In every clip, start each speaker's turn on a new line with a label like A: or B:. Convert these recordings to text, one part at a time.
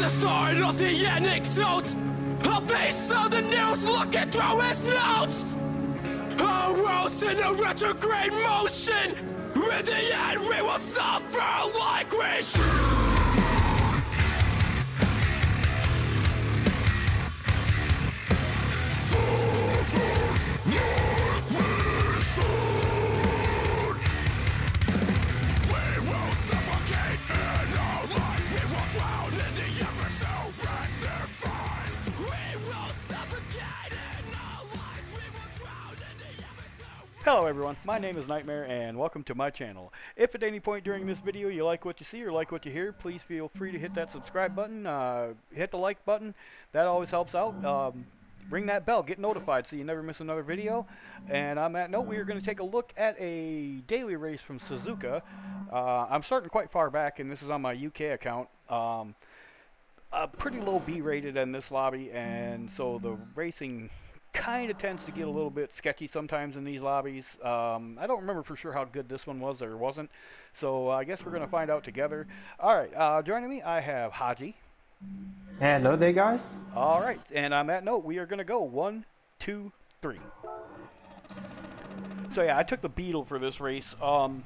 A: the start of the anecdote. A face on the news looking through his notes. A rose in a retrograde motion. In the end, we will suffer like we should.
B: Hello everyone, my name is Knightmare and welcome to my channel. If at any point during this video you like what you see or like what you hear, please feel free to hit that subscribe button, uh, hit the like button, that always helps out. Um, ring that bell, get notified so you never miss another video. And on that note, we are going to take a look at a daily race from Suzuka. Uh, I'm starting quite far back and this is on my UK account. Um, pretty low B rated in this lobby and so the racing kind of tends to get a little bit sketchy sometimes in these lobbies. Um, I don't remember for sure how good this one was or wasn't, so I guess we're going to find out together. All right, uh, joining me, I have Haji.
C: Hello there, guys.
B: All right, and on that note, we are going to go one, two, three. So yeah, I took the Beetle for this race. Um,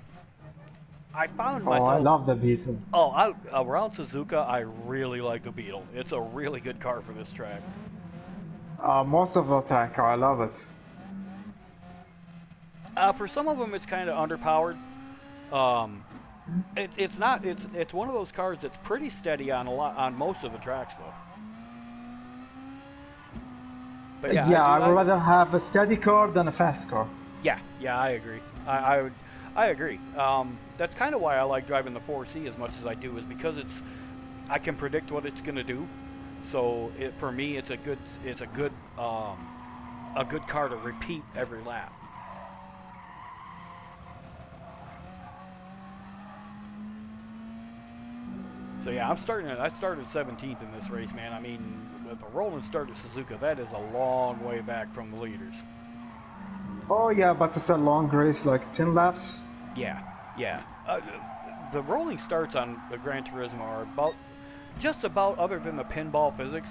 B: I found
C: Oh,
B: myself.
C: I love the Beetle.
B: Oh, I, around Suzuka, I really like the Beetle. It's a really good car for this track.
C: Uh, most of the attack, I love it.
B: Uh, for some of them, it's kind of underpowered. Um, it, it's not. It's it's one of those cars that's pretty steady on a lot on most of the tracks, though. But yeah,
C: yeah,
B: I,
C: I, would rather have a steady car than a fast car.
B: yeah, yeah, I agree. I, I would, I agree. Um, that's kind of why I like driving the 4C as much as I do, is because it's, I can predict what it's gonna do. So it, for me, it's a good, it's a good, um, a good car to repeat every lap. So yeah, I'm starting. At, I started 17th in this race, man. I mean, with a rolling start at Suzuka, that is a long way back from the leaders.
C: Oh yeah, but it's a long race, like 10 laps.
B: Yeah, yeah. Uh, the rolling starts on the Gran Turismo are about, just about, other than the pinball physics,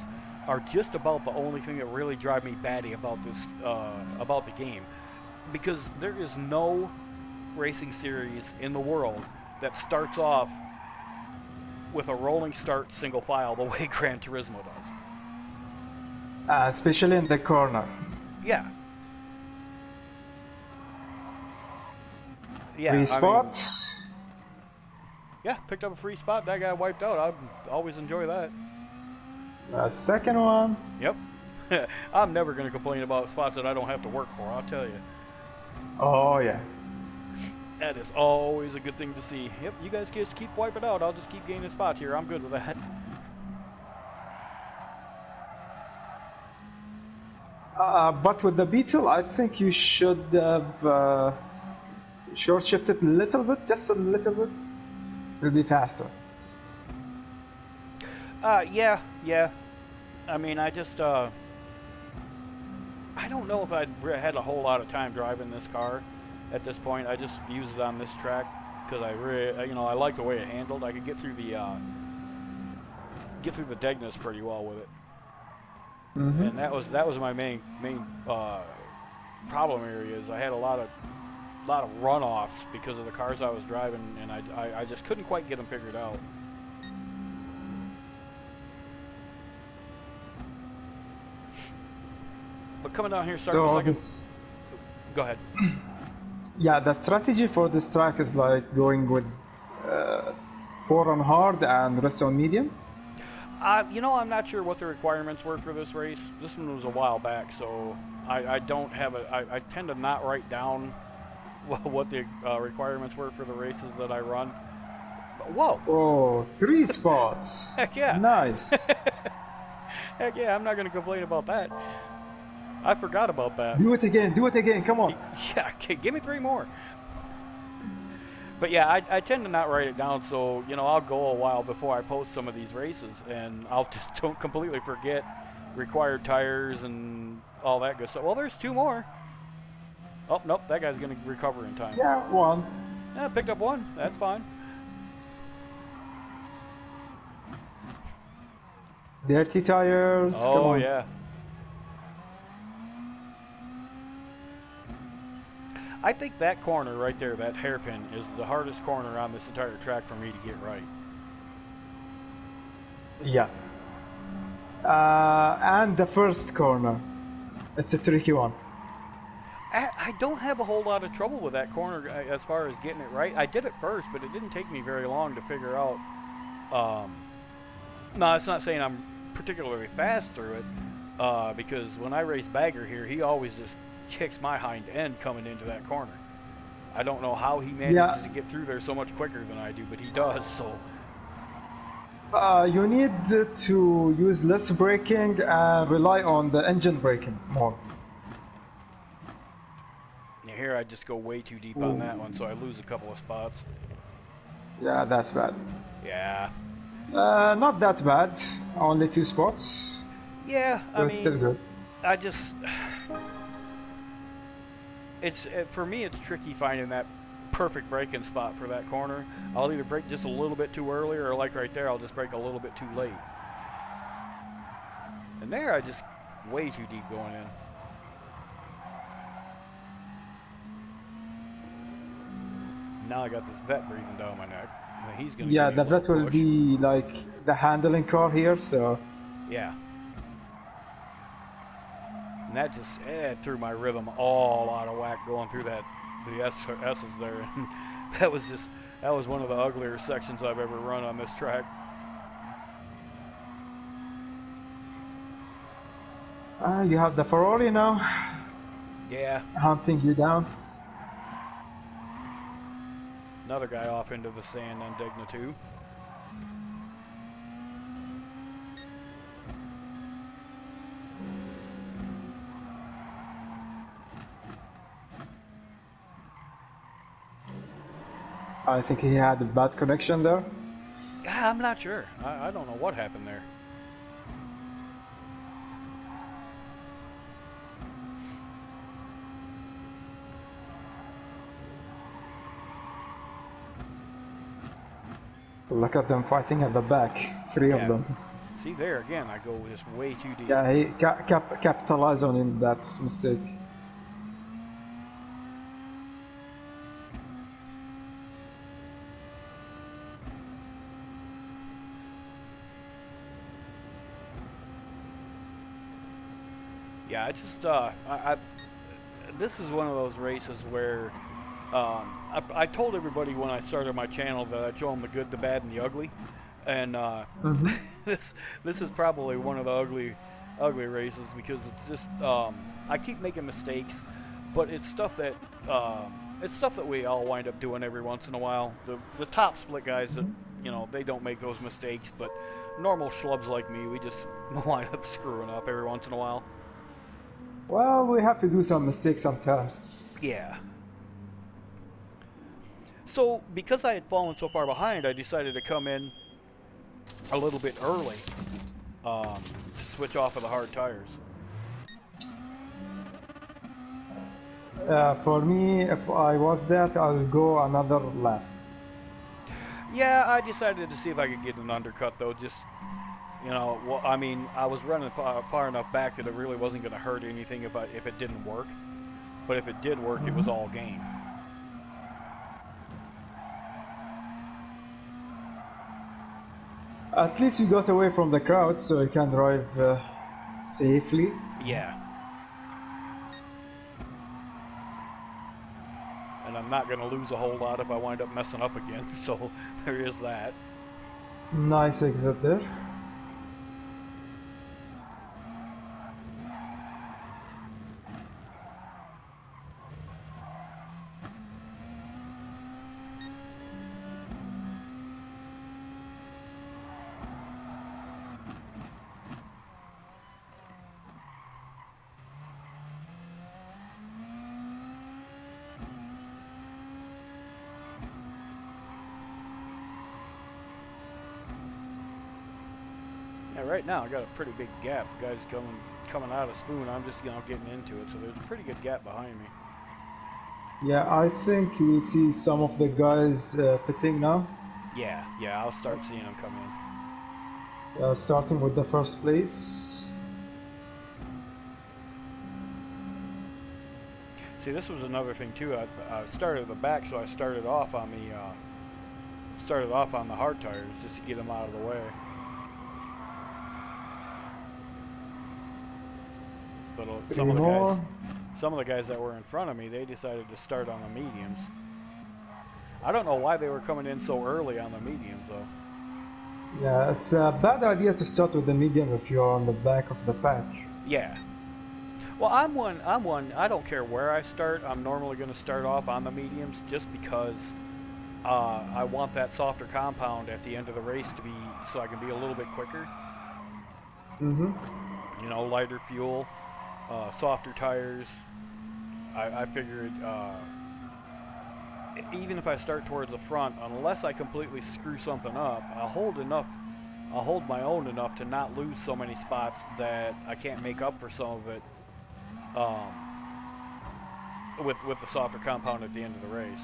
B: are just about the only thing that really drive me batty about this, uh, about the game, because there is no racing series in the world that starts off with a rolling start single file the way Gran Turismo does.
C: Uh, especially in the corner.
B: Yeah. Yeah.
C: Spot.
B: Yeah, picked up a free spot. That guy wiped out. I always enjoy that.
C: Uh, second one.
B: Yep. I'm never going to complain about spots that I don't have to work for, I'll tell you.
C: Oh yeah.
B: That is always a good thing to see. Yep, you guys just keep wiping out. I'll just keep gaining spots here. I'm good with that.
C: Uh, but with the Beetle, I think you should have uh, short shifted a little bit, just a little bit. It'll be faster.
B: Uh, yeah, yeah. I mean, I just, uh... I don't know if I had a whole lot of time driving this car at this point. I just use it on this track because I really, you know, I like the way it handled. I could get through the, uh... Get through the Degners pretty well with it.
C: hmm
B: and that was that was my main main uh, problem areas. I had a lot of lot of runoffs because of the cars I was driving, and I, I, I just couldn't quite get them figured out. But coming down here, starting
C: So
B: second.
C: this,
B: Go ahead.
C: yeah, the strategy for this track is like going with uh, four on hard and rest on medium.
B: Uh, you know, I'm not sure what the requirements were for this race. This one was a while back, so I, I don't have a. I, I tend to not write down what the uh, requirements were for the races that I run. Whoa!
C: Oh, three spots.
B: Heck yeah!
C: Nice.
B: Heck yeah! I'm not going to complain about that. I forgot about that.
C: do it again. Do it again. Come on.
B: Yeah, okay, give me three more. But yeah, I, I tend to not write it down, so you know I'll go a while before I post some of these races, and I'll just don't completely forget required tires and all that good stuff. Well, there's two more. Oh nope, that guy's gonna recover in time.
C: Yeah, one.
B: Yeah, picked up one. That's fine.
C: Dirty tires. come
B: Oh
C: on.
B: yeah. I think that corner right there, that hairpin, is the hardest corner on this entire track for me to get right.
C: Yeah. Uh, and the first corner. It's a tricky one.
B: I, I don't have a whole lot of trouble with that corner uh, as far as getting it right. I did it first, but it didn't take me very long to figure out. Um, no, it's not saying I'm particularly fast through it, uh, because when I race Bagger here, he always just kicks my hind end coming into that corner. I don't know how he manages
C: Yeah.
B: to get through there so much quicker than I do, but he does. So
C: Uh, you need to use less braking and rely on the engine braking more.
B: Here I just go way too deep on that one, so I lose a couple of spots.
C: Yeah, that's bad.
B: Yeah,
C: Uh, not that bad. Only two spots.
B: yeah. I
C: They're
B: mean,
C: still good.
B: I just it's uh, for me it's tricky finding that perfect braking spot for that corner. I'll either brake just a little bit too early or like right there I'll just brake a little bit too late. And there I just way too deep going in. Now I got this vet breathing down my neck. He's gonna
C: Yeah, the vet will
B: push.
C: be like the handling car here, so
B: Yeah. And that just eh, threw my rhythm all out of whack going through that the S S's there. And that was just that was one of the uglier sections I've ever run on this track.
C: uh, you have the Ferrari now
B: Yeah.
C: hunting you down.
B: Another guy off into the sand on Degner too.
C: I think he had a bad connection there.
B: Ah, I'm not sure. I, I don't know what happened there.
C: Look at them fighting at the back, three
B: Yeah.
C: of them.
B: See there again, I go just way too deep.
C: Yeah, he ca- cap- capitalized on in that mistake.
B: Yeah, I just uh, I, I this is one of those races where um, I, I told everybody when I started my channel that I'd show them the good, the bad, and the ugly, and uh,
C: Mhm.
B: this this is probably one of the ugly ugly races because it's just um, I keep making mistakes, but it's stuff that uh, it's stuff that we all wind up doing every once in a while. The the top split guys that you know they don't make those mistakes, but normal schlubs like me, we just wind up screwing up every once in a while.
C: Well, we have to do some mistakes sometimes.
B: Yeah. So, because I had fallen so far behind, I decided to come in a little bit early um, to switch off of the hard tires.
C: Uh, for me, if I was that, I'll go another lap.
B: Yeah, I decided to see if I could get an undercut, though. Just, you know, well, I mean, I was running far, far enough back that it really wasn't going to hurt anything if I, if it didn't work. But if it did work, it was all game.
C: At least you got away from the crowd, so you can drive uh, safely.
B: Yeah. And I'm not going to lose a whole lot if I wind up messing up again, so there is that.
C: Nice exit there.
B: Right now I got a pretty big gap. Guys coming coming out of Spoon, I'm just you know getting into it, so there's a pretty good gap behind me.
C: Yeah, I think we see some of the guys uh, pitting now.
B: Yeah, yeah, I'll start seeing them come in.
C: Uh, starting with the first place.
B: See, this was another thing too. I, I started at the back, so I started off on the uh, started off on the hard tires just to get them out of the way. But uh, some of the guys, some of the guys that were in front of me, they decided to start on the mediums. I don't know why they were coming in so early on the mediums though.
C: Yeah, it's a bad idea to start with the medium if you're on the back of the pack.
B: Yeah. Well, I'm one. I'm one. I don't care where I start. I'm normally going to start off on the mediums just because uh, I want that softer compound at the end of the race to be so I can be a little bit quicker.
C: Mm-hmm.
B: You know, lighter fuel, uh, softer tires. I, I figured uh, even if I start towards the front, unless I completely screw something up, I'll hold enough. I'll hold my own enough to not lose so many spots that I can't make up for some of it um, with with the softer compound at the end of the race.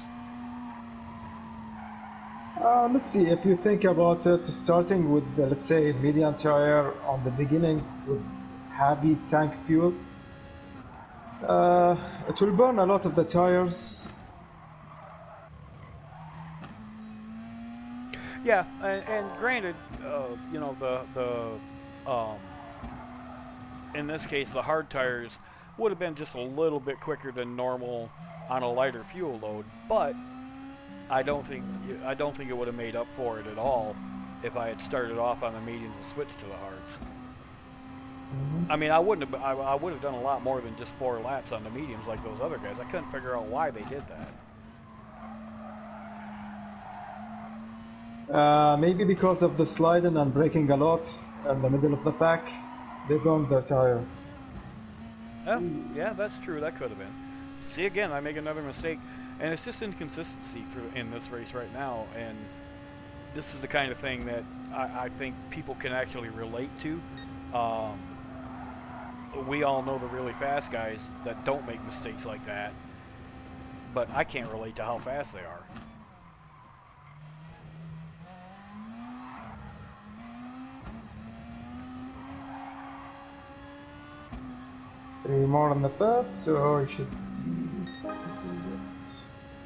C: Uh, let's see, if you think about it, starting with, let's say, medium tire on the beginning with heavy tank fuel, uh, it will burn a lot of the tires.
B: Yeah, and, and granted, uh, you know the the um, in this case the hard tires would have been just a little bit quicker than normal on a lighter fuel load, but I don't think I don't think it would have made up for it at all if I had started off on the mediums and switched to the hards. I mean, I wouldn't have. I, I would have done a lot more than just four laps on the mediums like those other guys. I couldn't figure out why they did that.
C: Uh, maybe because of the sliding and braking a lot in the middle of the pack, they burned their tire.
B: Yeah, yeah, that's true. That could have been. See again, I make another mistake, and it's just inconsistency for in this race right now. And this is the kind of thing that I, I think people can actually relate to. Um, we all know the really fast guys that don't make mistakes like that, but I can't relate to how fast they are.
C: Three more on the pit, so you should.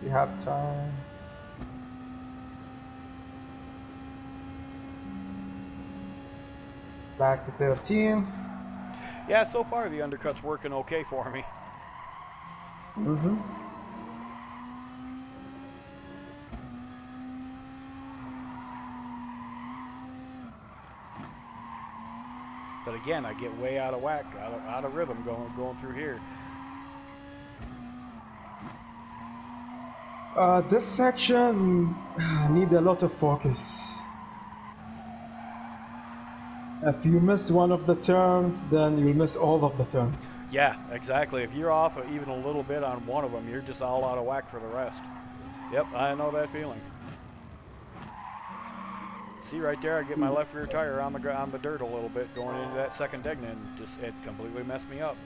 C: You have time. Back to 13.
B: Yeah, so far the undercut's working okay for me.
C: Mm-hmm.
B: But again, I get way out of whack, out of, out of rhythm going going through here.
C: Uh, this section need a lot of focus. If you miss one of the turns, then you'll miss all of the turns.
B: Yeah, exactly. If you're off even a little bit on one of them, you're just all out of whack for the rest. Yep, I know that feeling. See right there, I get my left rear tire on the on the dirt a little bit going into that second Degner, and just it completely messed me up.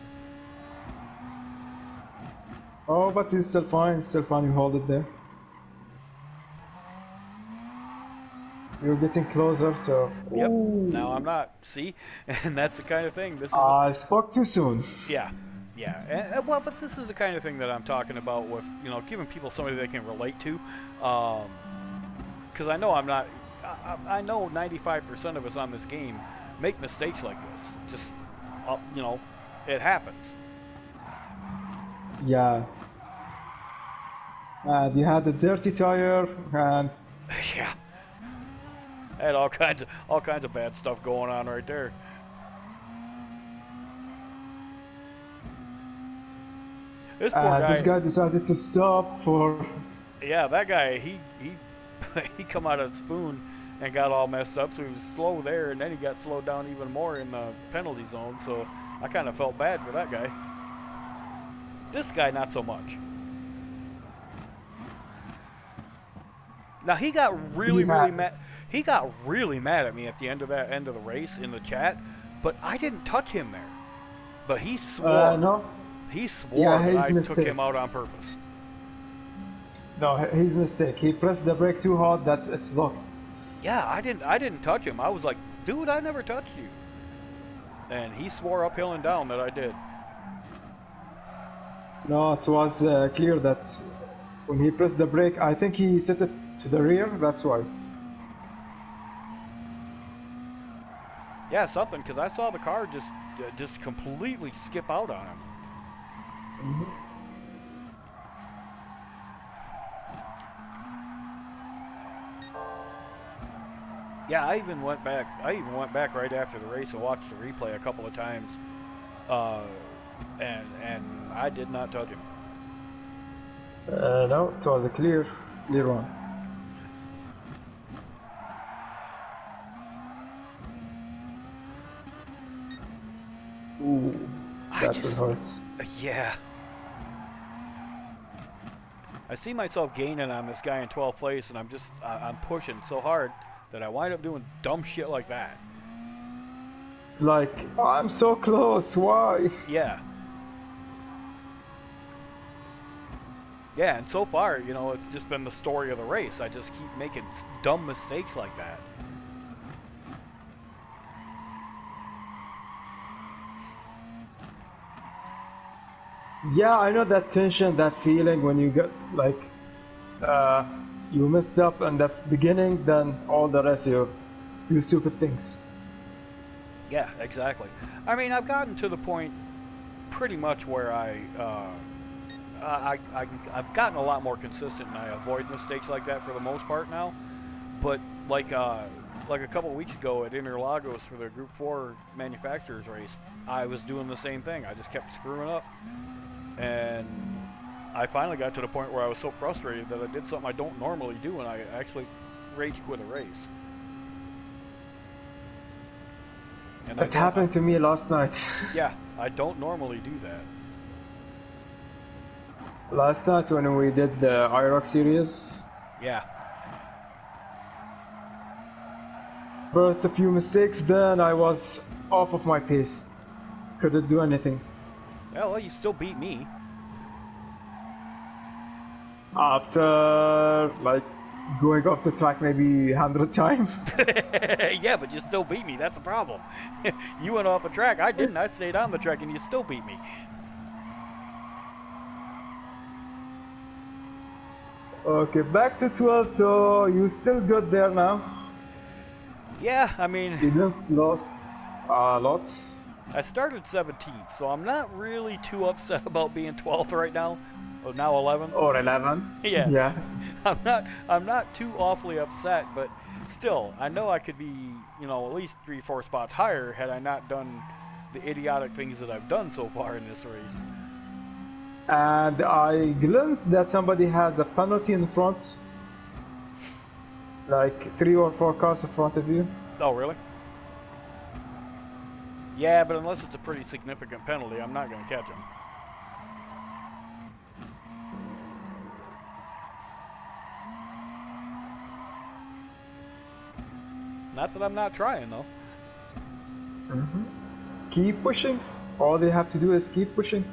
C: Oh, but it's still fine, still fine, you hold it there. You're getting closer, so...
B: Yep.
C: Ooh.
B: Now I'm not. See, and that's the kind of thing. This is
C: I spoke too soon.
B: Yeah, yeah. And, and- well, but this is the kind of thing that I'm talking about with you know giving people somebody they can relate to, because I know I'm not. I, I I know 95% of us on this game make mistakes like this. Just uh, you know, it happens.
C: Yeah. And you had a dirty tire, and
B: yeah. I had all kinds of all kinds of bad stuff going on right there. This poor
C: uh,
B: guy.
C: this guy decided to stop for...
B: Yeah, that guy, he he he come out of the spoon and got all messed up, so he was slow there, and then he got slowed down even more in the penalty zone. So I kind of felt bad for that guy. This guy, not so much. Now he got really,
C: He
B: really mad. He got really mad at me at the end of that end of the race in the chat, but I didn't touch him there. But he swore.
C: Uh, no,
B: He swore
C: Yeah,
B: that I took him out on purpose.
C: no, his mistake. He pressed the brake too hard that it's locked.
B: Yeah, I didn't. I didn't touch him. I was like dude, I never touched you. And he swore uphill and down that I did.
C: No, it was uh, clear that when he pressed the brake, I think he set it to the rear, that's why.
B: Yeah, something, because I saw the car just uh, just completely skip out on him. Yeah, I even went back. I even went back right after the race and watched the replay a couple of times, uh, and and I did not touch him.
C: Uh, no, it was a clear, clear one. Ooh,
B: I
C: that
B: just-
C: will hurt.
B: Uh, Yeah. I see myself gaining on this guy in 12th place, and I'm just I I'm pushing so hard that I wind up doing dumb shit like that.
C: Like, oh, I'm so close, why?
B: Yeah. Yeah, and so far, you know, it's just been the story of the race. I just keep making dumb mistakes like that.
C: Yeah, I know that tension, that feeling when you get like uh, you messed up in the beginning, then all the rest you do stupid things.
B: Yeah, exactly. I mean, I've gotten to the point pretty much where I, uh, I, I, I've gotten a lot more consistent and I avoid mistakes like that for the most part now. But like, uh, like a couple weeks ago at Interlagos for the Group 4 manufacturers race, I was doing the same thing. I just kept screwing up. And I finally got to the point where I was so frustrated that I did something I don't normally do and I actually rage quit a race. And don't-
C: happened to me last night.
B: yeah, I don't normally do that.
C: last night when we did the IROC series,
B: Yeah.
C: first a few mistakes, then I was off of my pace. Couldn't do anything.
B: Yeah, well, you still beat me.
C: After like going off the track maybe hundred times.
B: yeah, but you still beat me. That's a problem. you went off the track. I didn't. I stayed on the track, and you still beat me.
C: Okay, back to 12, so you still good there now.
B: Yeah, I mean,
C: You didn't lost a lot.
B: I started 17th, so I'm not really too upset about being 12th right now. Oh, or now 11th.
C: Or 11.
B: Yeah.
C: Yeah.
B: I'm not. I'm not too awfully upset, but still, I know I could be, you know, at least three, four spots higher had I not done the idiotic things that I've done so far in this race.
C: And I glanced that somebody has a penalty in front. Like three or four cars in front of you.
B: Oh, really? Yeah, but unless it's a pretty significant penalty, I'm not going to catch him. Not that I'm not trying, though. Mm -hmm.
C: Keep pushing. All they have to do is keep pushing.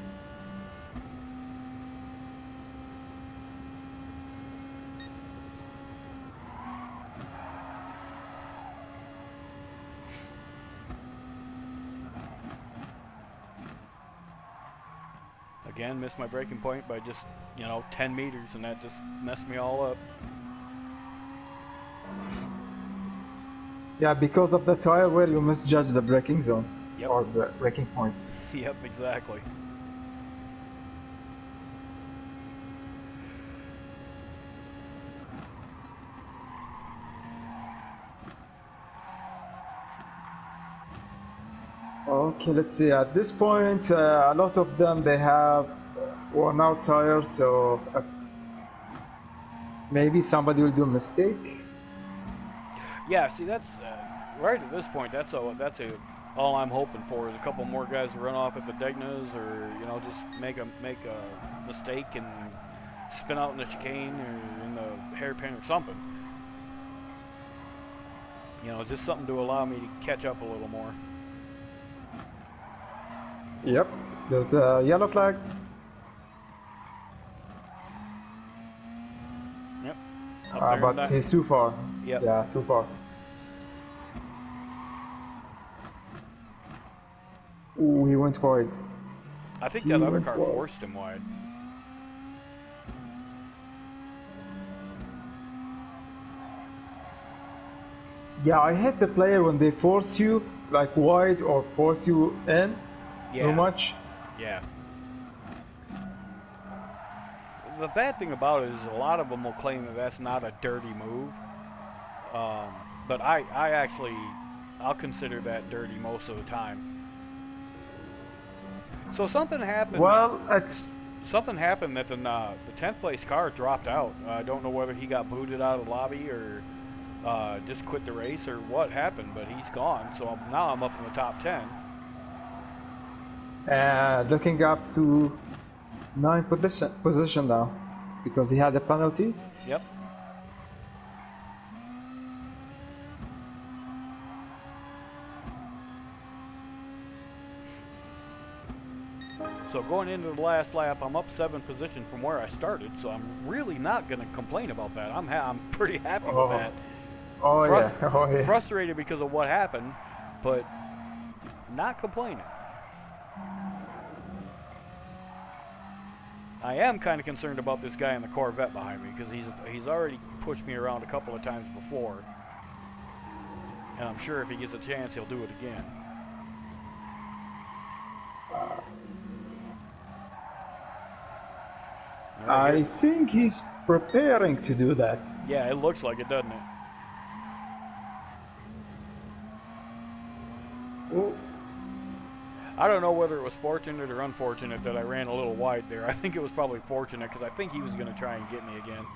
B: Again, missed my breaking point by just, you know, 10 meters, and that just messed me all up.
C: Yeah, because of the tire wear, you misjudge the braking zone
B: Yep.
C: or the braking points.
B: Yep, exactly.
C: Okay, let's see. At this point, uh, a lot of them they have worn out tires, so uh, maybe somebody will do a mistake.
B: Yeah, see, that's uh, right at this point. That's all. That's a, all I'm hoping for is a couple more guys to run off at the Degners, or you know, just make a make a mistake and spin out in the chicane or in the hairpin or something. You know, just something to allow me to catch up a little more.
C: Yep, there's a yellow flag. Uh, but
B: back.
C: he's too far.
B: Yep.
C: Yeah, too far. Ooh, he went wide.
B: I think
C: he
B: that other car
C: wide.
B: forced him wide.
C: Yeah, I hate the player when they force you like wide or force you in
B: yeah.
C: too much.
B: Yeah. The bad thing about it is a lot of them will claim that that's not a dirty move. Um, but I, I actually, I'll consider that dirty most of the time. So something happened.
C: Well, it's
B: something happened that the uh, the tenth place car dropped out. I don't know whether he got booted out of the lobby or uh, just quit the race or what happened, but he's gone. So I'm, now I'm up in the top ten.
C: uh, looking up to ninth position position now because he had a penalty.
B: Yep. So going into the last lap, I'm up seven position from where I started, so I'm really not going to complain about that. I'm ha- I'm pretty happy
C: Oh.
B: with that.
C: Oh
B: Frus-
C: yeah, oh yeah.
B: Frustrated because of what happened, but not complaining. I am kind of concerned about this guy in the Corvette behind me because he's he's already pushed me around a couple of times before, and I'm sure if he gets a chance, he'll do it again. Right,
C: I
B: here-
C: think he's preparing to do that.
B: yeah, it looks like it, doesn't it?
C: Oh,
B: I don't know whether it was fortunate or unfortunate that I ran a little wide there. I think it was probably fortunate because I think he was going to try and get me again.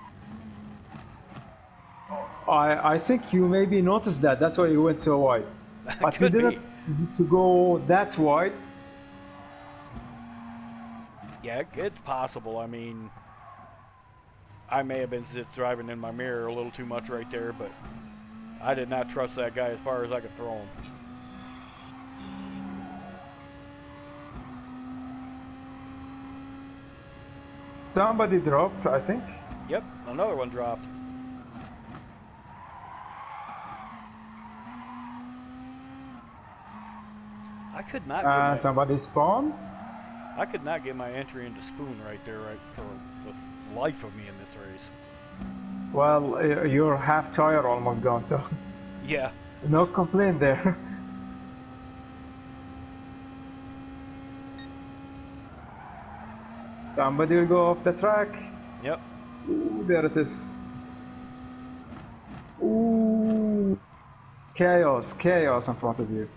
C: I I think you maybe noticed that. That's why you went so wide. But you didn't to, to go that wide.
B: Yeah, it's possible. I mean, I may have been driving in my mirror a little too much right there, but I did not trust that guy as far as I could throw him.
C: Somebody dropped, I think.
B: Yep, another one dropped. I could not. Get
C: Uh,
B: my,
C: somebody spawned.
B: I could not get my entry into spoon right there, right for the life of me in this race.
C: Well, uh, your half tire almost gone, so
B: Yeah,
C: no complaint there. Somebody will go off the track.
B: yep.
C: Ooh, there it is. Ooh, chaos, chaos in front of you.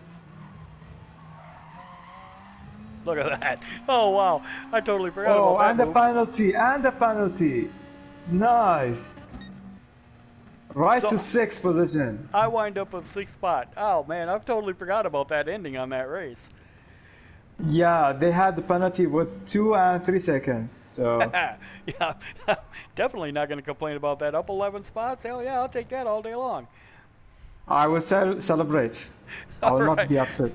B: Look at that. Oh wow, I totally forgot
C: Oh,
B: about
C: and
B: that.
C: the penalty, and the penalty. Nice. Right
B: So-
C: to sixth position.
B: I wind up in sixth spot. Oh man, I've totally forgot about that ending on that race.
C: Yeah, they had the penalty with two and three seconds. So
B: yeah, definitely not going to complain about that. Up 11 spots? Hell yeah, I'll take that all day long.
C: I will cel- celebrate. I will
B: Alright.
C: not be upset.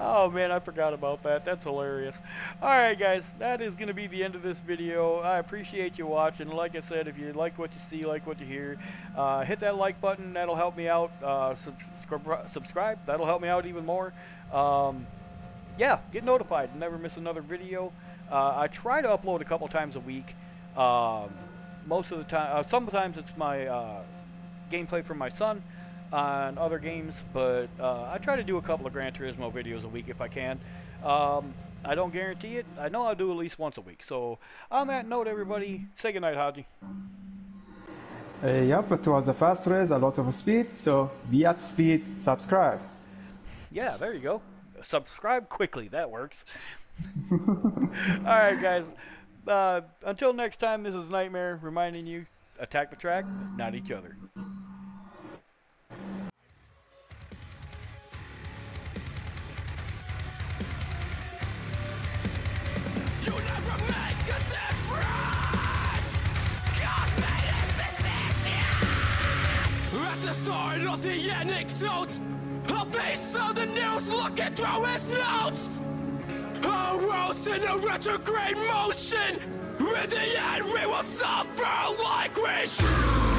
B: Oh man, I forgot about that. That's hilarious. Alright guys, that is going to be the end of this video. I appreciate you watching. Like I said, if you like what you see, like what you hear, uh, hit that like button. That'll help me out. Uh, subscribe, subscribe. That'll help me out even more. Um, yeah, get notified. Never miss another video. Uh, I try to upload a couple times a week. Um, most of the time, uh, sometimes it's my uh, gameplay from my son on other games, but uh, I try to do a couple of Gran Turismo videos a week if I can. Um, I don't guarantee it. I know I'll do at least once a week. So, on that note, everybody, say goodnight, Haji.
C: Uh, yep, it was a fast race, a lot of speed. So be at speed, subscribe.
B: Yeah, there you go. Subscribe quickly. That works. Alright, guys. Uh, until next time, this is Knightmare reminding you attack the track, not each other.
A: The start of the anecdote, face on the news looking through his notes. A rose in a retrograde motion. In the end, we will suffer like we should.